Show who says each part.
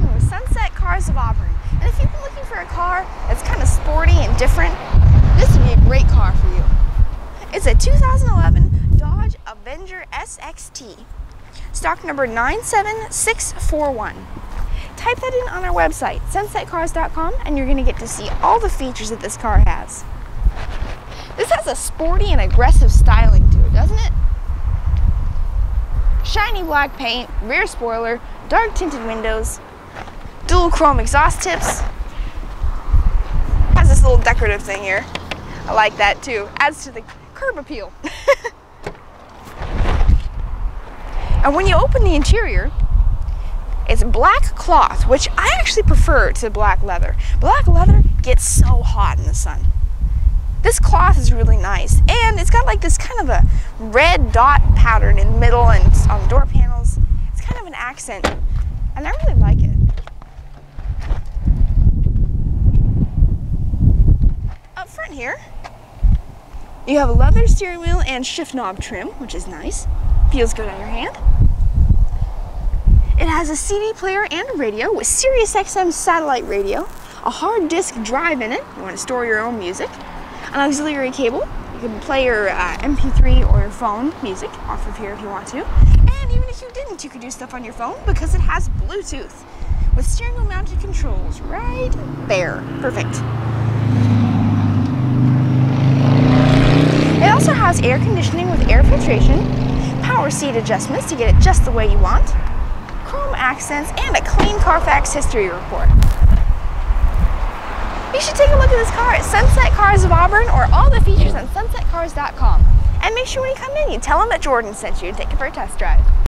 Speaker 1: With Sunset Cars of Auburn. And if you've been looking for a car that's kind of sporty and different, this would be a great car for you. It's a 2011 Dodge Avenger SXT, stock number 97641. Type that in on our website, sunsetcars.com, and you're going to get to see all the features that this car has. This has a sporty and aggressive styling to it, doesn't it? Shiny black paint, rear spoiler, dark tinted windows, dual chrome exhaust tips. Has this little decorative thing here. I like that too. Adds to the curb appeal. and when you open the interior, it's black cloth, which I actually prefer to black leather. Black leather gets so hot in the sun. This cloth is really nice, and it's got like this kind of a red dot pattern in the middle and on the door panels. It's kind of an accent, and I really like front here, you have a leather steering wheel and shift knob trim, which is nice. Feels good on your hand. It has a CD player and a radio with Sirius XM satellite radio, a hard disk drive in it, you want to store your own music, an auxiliary cable. You can play your uh, MP3 or your phone music off of here if you want to. And even if you didn't, you could do stuff on your phone because it has Bluetooth with steering wheel mounted controls right there. Perfect. It also has air conditioning with air filtration, power seat adjustments to get it just the way you want, chrome accents, and a clean Carfax history report. You should take a look at this car at Sunset Cars of Auburn or all the features on sunsetcars.com. And make sure when you come in, you tell them that Jordan sent you and take it for a test drive.